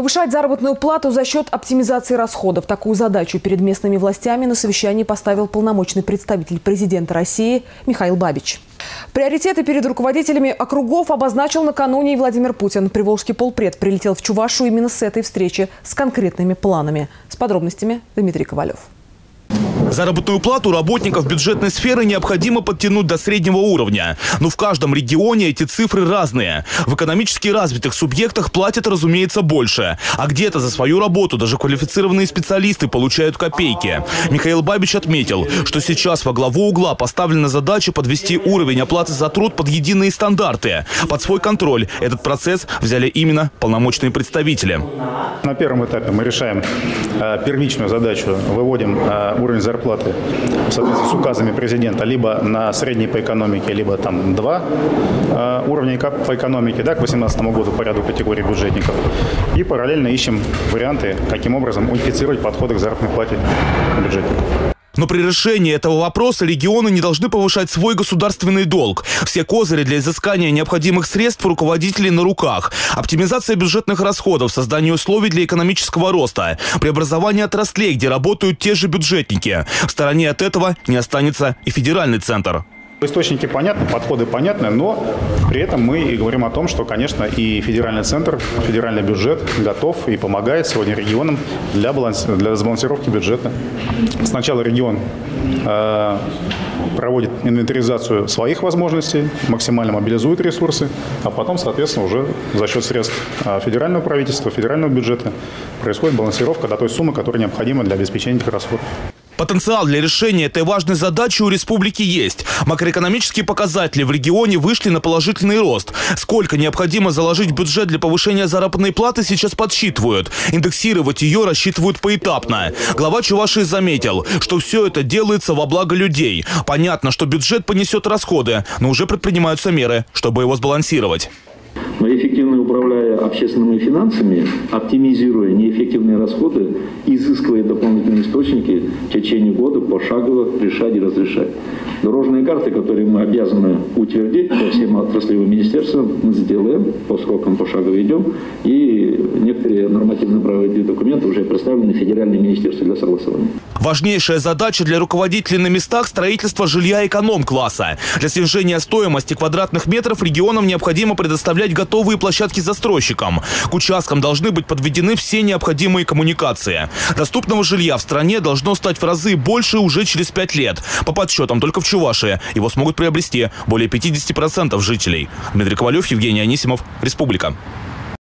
Повышать заработную плату за счет оптимизации расходов. Такую задачу перед местными властями на совещании поставил полномочный представитель президента России Михаил Бабич. Приоритеты перед руководителями округов обозначил накануне и Владимир Путин. Приволжский полпред прилетел в Чувашу именно с этой встречи с конкретными планами. С подробностями Дмитрий Ковалев. Заработную плату работников бюджетной сферы необходимо подтянуть до среднего уровня. Но в каждом регионе эти цифры разные. В экономически развитых субъектах платят, разумеется, больше. А где-то за свою работу даже квалифицированные специалисты получают копейки. Михаил Бабич отметил, что сейчас во главу угла поставлена задача подвести уровень оплаты за труд под единые стандарты. Под свой контроль этот процесс взяли именно полномочные представители. На первом этапе мы решаем э, первичную задачу, выводим э, уровень зарплаты в соответствии с указами президента либо на средний по экономике, либо там два э, уровня по экономике да, к 2018 году по ряду категорий бюджетников. И параллельно ищем варианты, каким образом унифицировать подходы к заработной плате бюджетников. Но при решении этого вопроса регионы не должны повышать свой государственный долг. Все козыри для изыскания необходимых средств руководителей на руках. Оптимизация бюджетных расходов, создание условий для экономического роста, преобразование отраслей, где работают те же бюджетники. В стороне от этого не останется и федеральный центр. Источники понятны, подходы понятны, но при этом мы и говорим о том, что, конечно, и федеральный центр, федеральный бюджет готов и помогает сегодня регионам для, баланс, для сбалансировки бюджета. Сначала регион э, проводит инвентаризацию своих возможностей, максимально мобилизует ресурсы, а потом, соответственно, уже за счет средств э, федерального правительства, федерального бюджета происходит балансировка до той суммы, которая необходима для обеспечения этих расходов. Потенциал для решения этой важной задачи у республики есть. Макроэкономические показатели в регионе вышли на положительный рост. Сколько необходимо заложить бюджет для повышения заработной платы, сейчас подсчитывают. Индексировать ее рассчитывают поэтапно. Глава Чувашии заметил, что все это делается во благо людей. Понятно, что бюджет понесет расходы, но уже предпринимаются меры, чтобы его сбалансировать. Но эффективно управляя общественными финансами, оптимизируя неэффективные расходы, изыскивая дополнительные источники, в течение года пошагово решать и разрешать. Дорожные карты, которые мы обязаны утвердить по всем отраслевым министерствам, мы сделаем, по срокам пошагово идем, и некоторые нормативно-правовые документы уже представлены Федеральное министерство для согласования. Важнейшая задача для руководителей на местах – строительство жилья эконом-класса. Для снижения стоимости квадратных метров регионам необходимо предоставлять готовые площадки застройщикам. К участкам должны быть подведены все необходимые коммуникации. Доступного жилья в стране должно стать в разы больше уже через пять лет. По подсчетам, только в Чувашии его смогут приобрести более 50% жителей. Дмитрий Ковалев, Евгений Анисимов, Республика.